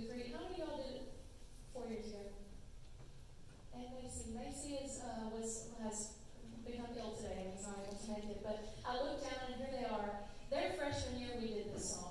degree. How many of y'all did four years ago? And Macy. Macy is, uh, was, has become ill today and is not able to make it. But I looked down and here they are. Their freshman year, we did this song.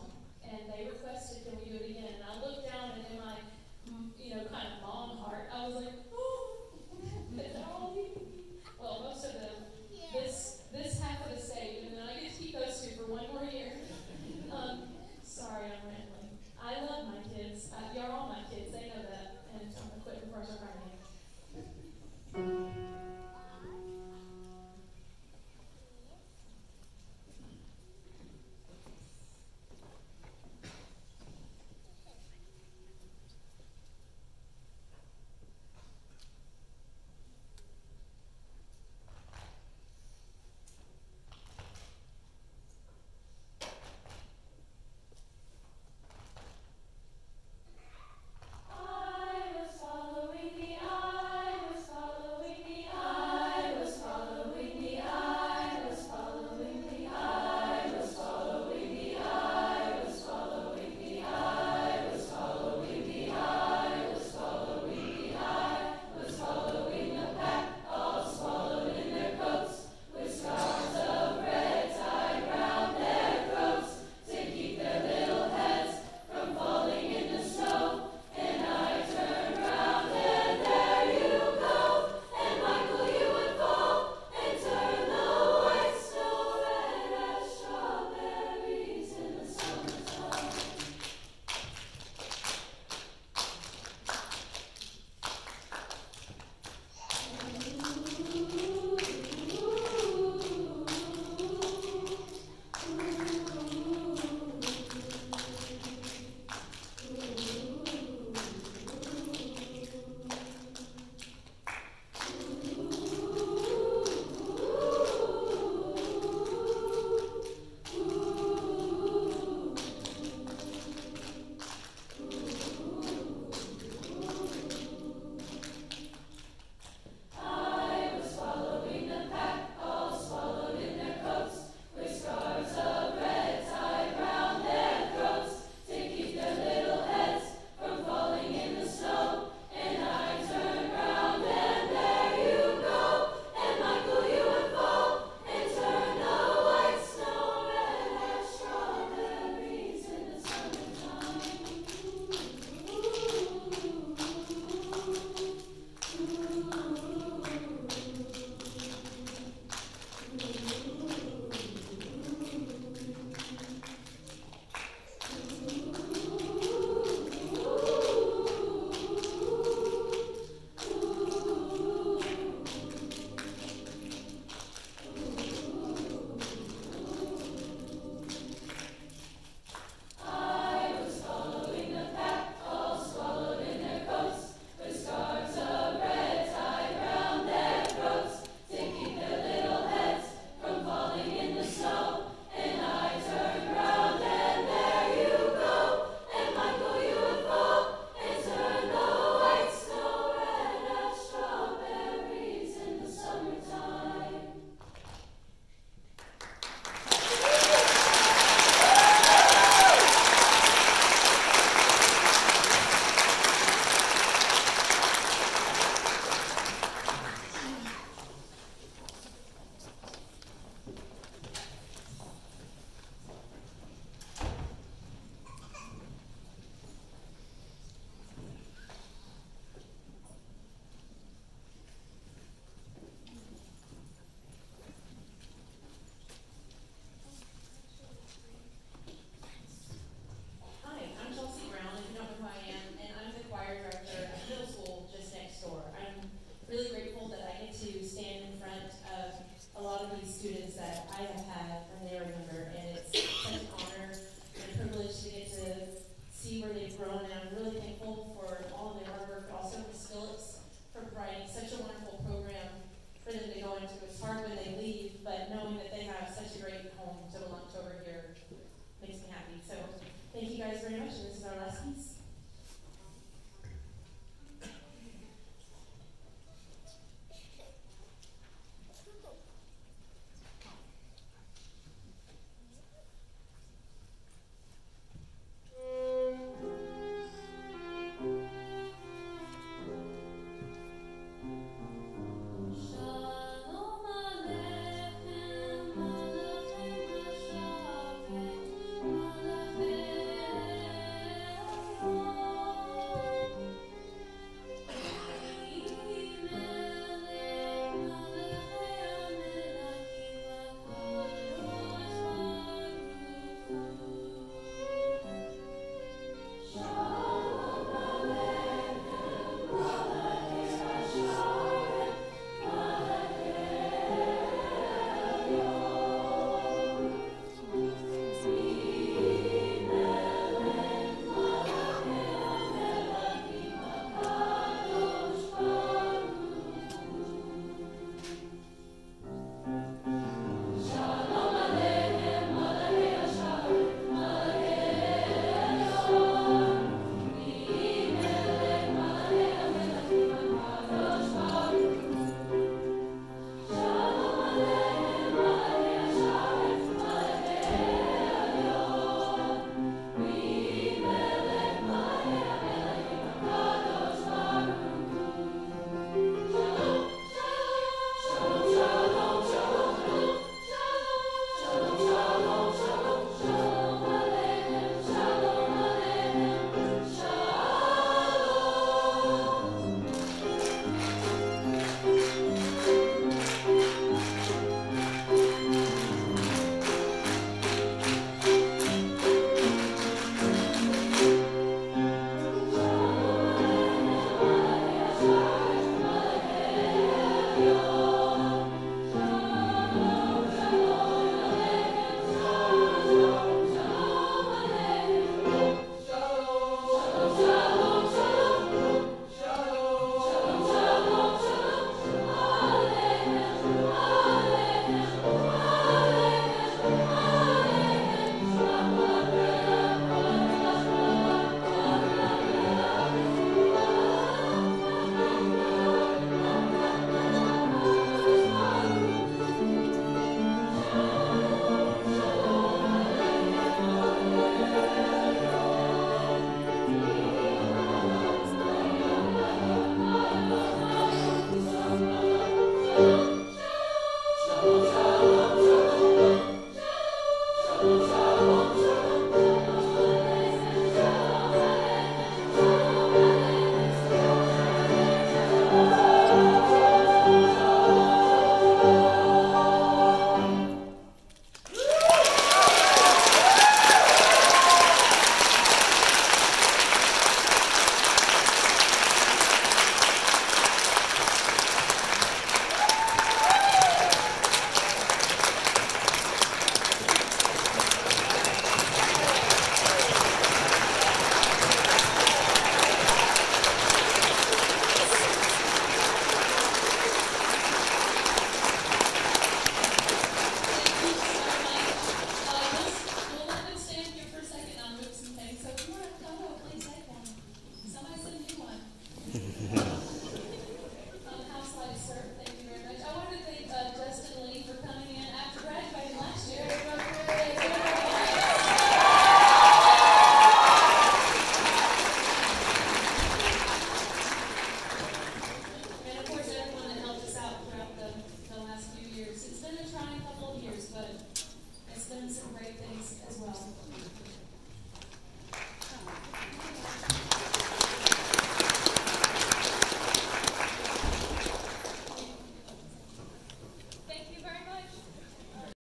Shalom.